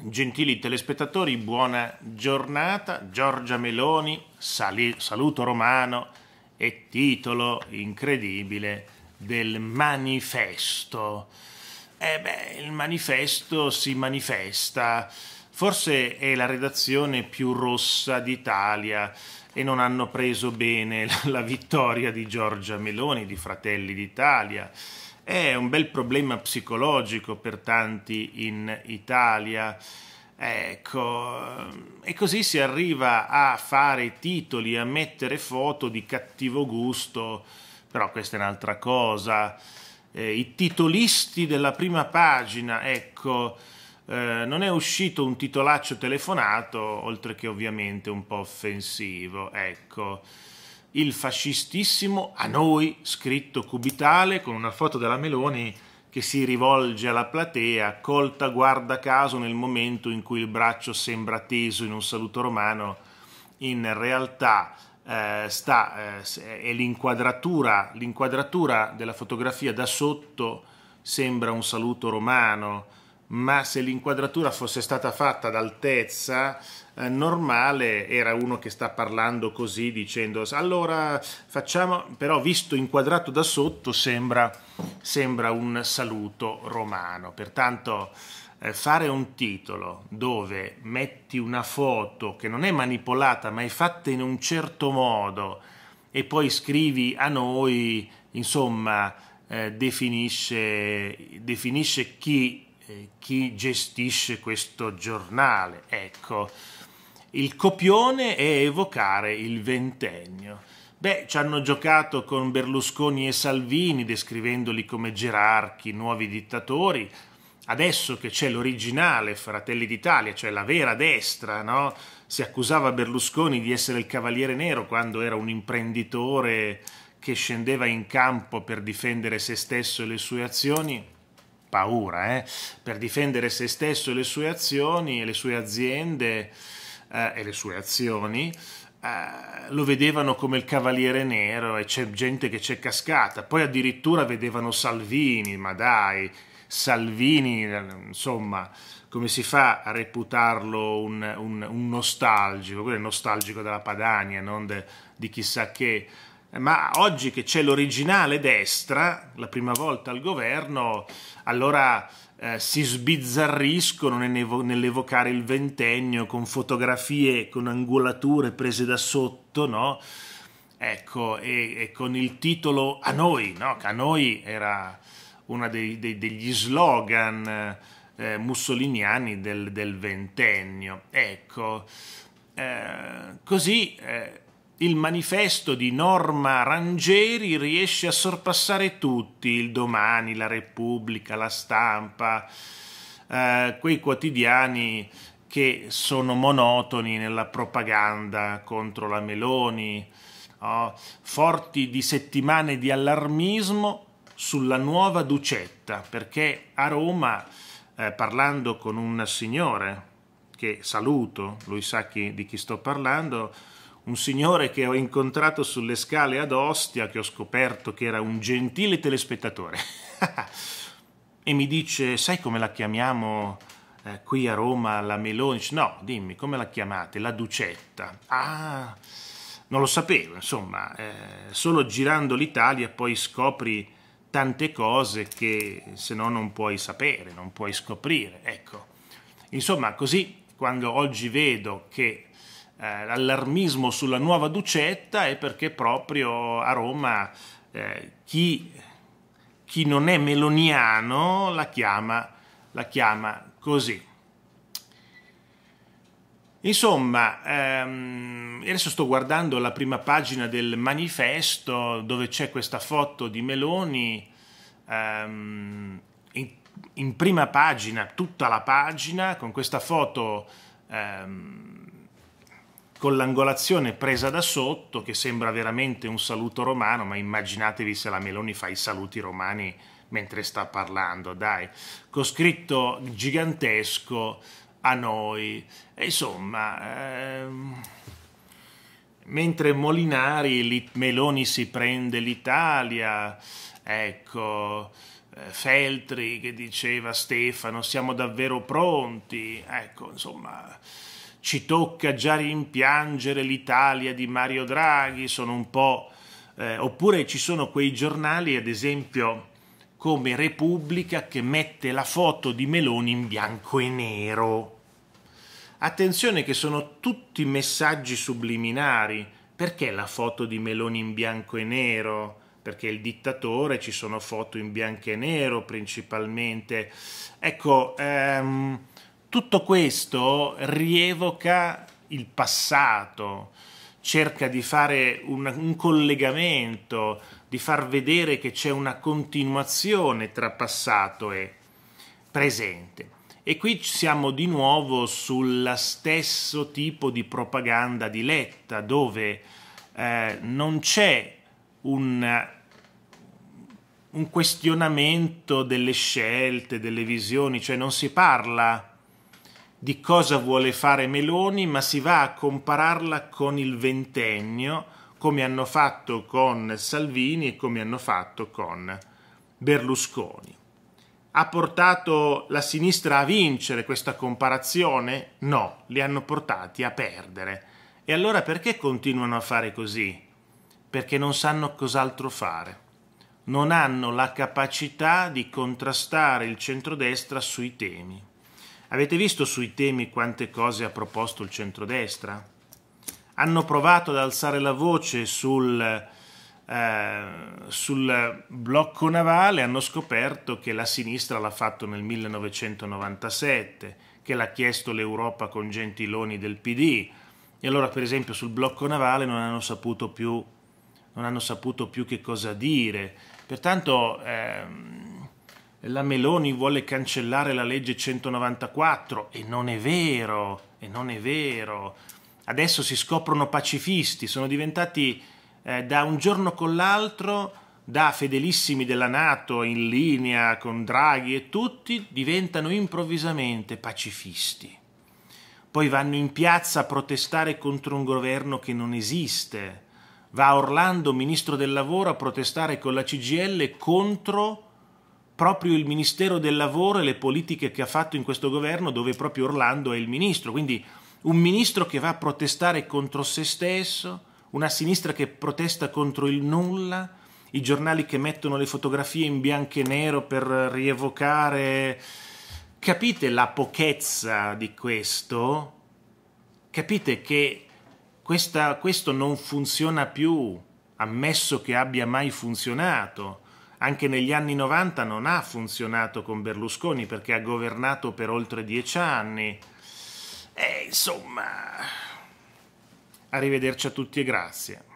Gentili telespettatori, buona giornata. Giorgia Meloni, sali- saluto romano e titolo incredibile del manifesto. Eh beh, il manifesto si manifesta. Forse è la redazione più rossa d'Italia e non hanno preso bene la vittoria di Giorgia Meloni, di Fratelli d'Italia è un bel problema psicologico per tanti in Italia. Ecco, e così si arriva a fare titoli, a mettere foto di cattivo gusto, però questa è un'altra cosa. Eh, I titolisti della prima pagina, ecco, eh, non è uscito un titolaccio telefonato, oltre che ovviamente un po' offensivo, ecco il fascistissimo a noi scritto cubitale con una foto della Meloni che si rivolge alla platea, colta guarda caso nel momento in cui il braccio sembra teso in un saluto romano, in realtà eh, sta, eh, è l'inquadratura, l'inquadratura della fotografia da sotto sembra un saluto romano, ma se l'inquadratura fosse stata fatta d'altezza eh, normale era uno che sta parlando così dicendo allora facciamo però visto inquadrato da sotto sembra, sembra un saluto romano. Pertanto eh, fare un titolo dove metti una foto che non è manipolata ma è fatta in un certo modo e poi scrivi a noi insomma eh, definisce, definisce chi eh, chi gestisce questo giornale. Ecco, il copione è evocare il ventennio. Beh, ci hanno giocato con Berlusconi e Salvini, descrivendoli come gerarchi, nuovi dittatori. Adesso che c'è l'originale Fratelli d'Italia, cioè la vera destra, no? si accusava Berlusconi di essere il cavaliere nero quando era un imprenditore che scendeva in campo per difendere se stesso e le sue azioni paura, eh? per difendere se stesso e le sue azioni e le sue aziende eh, e le sue azioni, eh, lo vedevano come il cavaliere nero e c'è gente che c'è cascata. Poi addirittura vedevano Salvini, ma dai, Salvini, insomma, come si fa a reputarlo un, un, un nostalgico? Quello è nostalgico della Padania, non de, di chissà che ma oggi che c'è l'originale destra, la prima volta al governo, allora eh, si sbizzarriscono nell'evocare il ventennio con fotografie, con angolature prese da sotto, no? Ecco, e, e con il titolo A noi, no? Che a noi era uno degli slogan eh, mussoliniani del, del, ventennio. Ecco, eh, così eh, il manifesto di Norma Rangieri riesce a sorpassare tutti, il domani, la Repubblica, la stampa, eh, quei quotidiani che sono monotoni nella propaganda contro la Meloni, oh, forti di settimane di allarmismo sulla nuova Ducetta, perché a Roma, eh, parlando con un signore che saluto, lui sa chi, di chi sto parlando, un signore che ho incontrato sulle scale ad Ostia, che ho scoperto che era un gentile telespettatore, e mi dice, sai come la chiamiamo eh, qui a Roma, la Meloni? No, dimmi, come la chiamate? La Ducetta. Ah, non lo sapevo, insomma, eh, solo girando l'Italia poi scopri tante cose che se no non puoi sapere, non puoi scoprire, ecco. Insomma, così quando oggi vedo che eh, l'allarmismo sulla nuova Ducetta è perché proprio a Roma eh, chi, chi, non è meloniano la chiama, la chiama così. Insomma, ehm, adesso sto guardando la prima pagina del manifesto dove c'è questa foto di Meloni ehm, in, in, prima pagina, tutta la pagina, con questa foto ehm, con l'angolazione presa da sotto che sembra veramente un saluto romano, ma immaginatevi se la Meloni fa i saluti romani mentre sta parlando, dai, con scritto gigantesco a noi. E insomma, ehm, mentre Molinari, Meloni si prende l'Italia, ecco, Feltri che diceva Stefano siamo davvero pronti, ecco insomma ci tocca già rimpiangere l'Italia di Mario Draghi, sono un po'... Eh, oppure ci sono quei giornali, ad esempio come Repubblica, che mette la foto di Meloni in bianco e nero. Attenzione che sono tutti messaggi subliminari. Perché la foto di Meloni in bianco e nero? Perché il dittatore ci sono foto in bianco e nero principalmente. Ecco, ehm, tutto questo rievoca il passato, cerca di fare un, un, collegamento, di far vedere che c'è una continuazione tra passato e presente. E qui siamo di nuovo sullo stesso tipo di propaganda di Letta, dove eh, non c'è un, un questionamento delle scelte, delle visioni, cioè non si parla di cosa vuole fare Meloni, ma si va a compararla con il ventennio, come hanno fatto con Salvini e come hanno fatto con Berlusconi. Ha portato la sinistra a vincere questa comparazione? No, li hanno portati a perdere. E allora perché continuano a fare così? Perché non sanno cos'altro fare. Non hanno la capacità di contrastare il centrodestra sui temi. Avete visto sui temi quante cose ha proposto il centrodestra? Hanno provato ad alzare la voce sul, eh, sul blocco navale, hanno scoperto che la sinistra l'ha fatto nel 1997, che l'ha chiesto l'Europa con Gentiloni del PD. E allora, per esempio, sul blocco navale non hanno saputo più, hanno saputo più che cosa dire. Pertanto... Ehm, la Meloni vuole cancellare la legge 194 e non è vero, e non è vero. Adesso si scoprono pacifisti, sono diventati eh, da un giorno con l'altro, da fedelissimi della Nato in linea con Draghi e tutti, diventano improvvisamente pacifisti. Poi vanno in piazza a protestare contro un governo che non esiste. Va Orlando, ministro del lavoro, a protestare con la CGL contro proprio il Ministero del Lavoro e le politiche che ha fatto in questo governo dove proprio Orlando è il ministro. Quindi un ministro che va a protestare contro se stesso, una sinistra che protesta contro il nulla, i giornali che mettono le fotografie in bianco e nero per rievocare... Capite la pochezza di questo? Capite che questa, questo non funziona più, ammesso che abbia mai funzionato anche negli anni 90 non ha funzionato con Berlusconi perché ha governato per oltre dieci anni. E insomma, arrivederci a tutti e grazie.